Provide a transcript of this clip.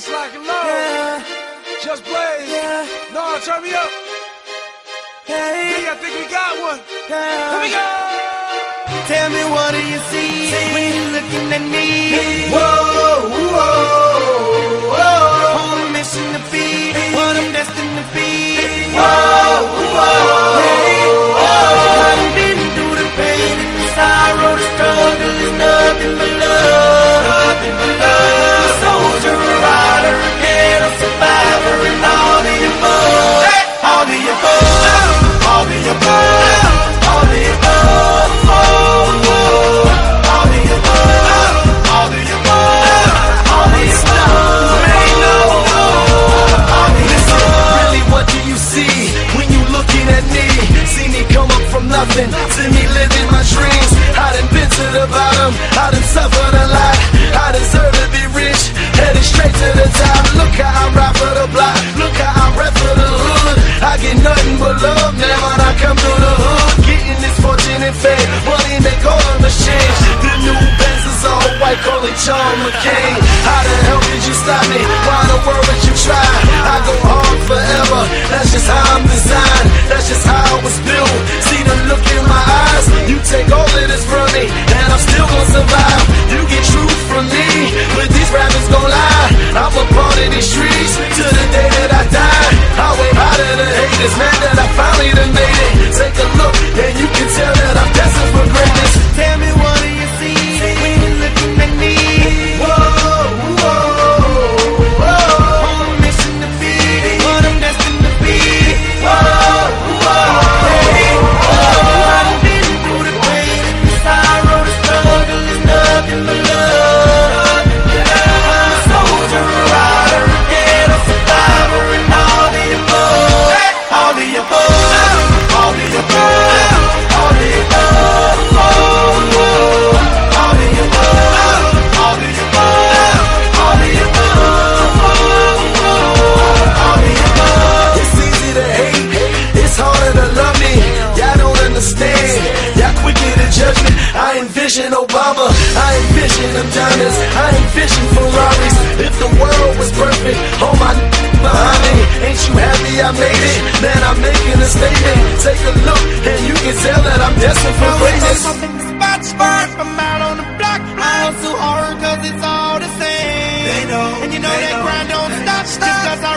it's like a love. Yeah. Just blaze. Yeah. No, turn me up. Hey. Yeah, I think we got one. Yeah. Here we go. Tell me what do you see, see. when you're looking at me? Whoa, whoa. straight to the top. Look how I'm right for the block. envision Obama, I envision them diamonds, I envision Ferraris. If the world was perfect, all my behind me. Ain't you happy I made it? Man, I'm making a statement. Take a look, and you can tell that I'm destined for greatness. Spot, spot, I'm out on the block. I hustle hard cause it's all the same. They know, and you know that grind don't stop, stop. Just cause I